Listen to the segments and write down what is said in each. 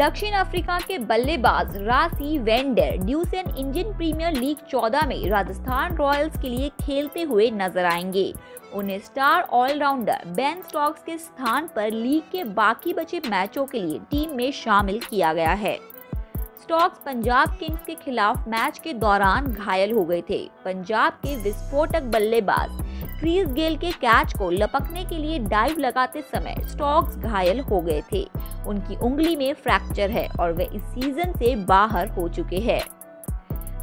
दक्षिण अफ्रीका के बल्लेबाज Rassie van der Dussen Indian Premier League 14 में राजस्थान रॉयल्स के लिए खेलते हुए नज़र आएँगे। उन्हें स्टार ऑलराउंडर बेन स्टॉक्स के स्थान पर लीग के बाकी बचे मैचों के लिए टीम में शामिल किया गया है। स्टॉक्स पंजाब किंग्स के खिलाफ मैच के दौरान घायल हो गए थे। पंजाब के विस्फोटक बल्लेबाज क्रीज गेल के कैच को लपकने के लिए डाइव लगाते समय स्टॉक्स घायल हो गए थे। उनकी उंगली में फ्रैक्चर है और वे इस सीज़न से बाहर हो चुके हैं।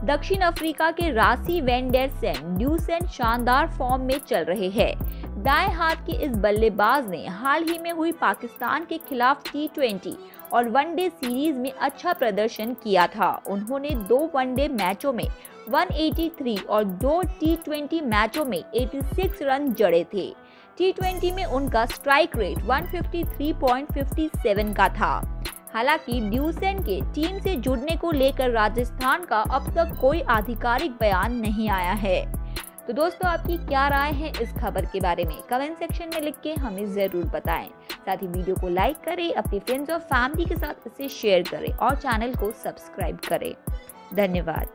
दक्षिण अफ्रीका के रासी वेंडरसन ड्यूसेन शानदार फॉर्म में चल रहे हैं। दाएँ हाथ के इस बल्लेबाज ने हाल ही में हुई पाकिस्तान के खिलाफ टी ट्वेंटी और वनडे सीरीज़ में अच्छा प्रदर्शन किया था। उन्होंने दो वनडे मैचों में 183 और दो टी मैचों में 86 रन जड़े थे। टी में उनका स्ट्राइक रेट 153.57 का था। हालाँकि ड्यूसेन के टीम से जुड़ने को लेकर राजस्थान का अब तक कोई आधिकारिक बयान नहीं आया है। तो दोस्तों, आपकी क्या राय है इस खबर के बारे में कमेंट सेक्शन में लिख के हमें ज़रूर बताएँ। साथ ही वीडियो को लाइक करें, अपने फ्रेंड्स और फैमिली के साथ इसे शेयर करें और चैनल को सब्सक्राइब करें। धन्यवाद।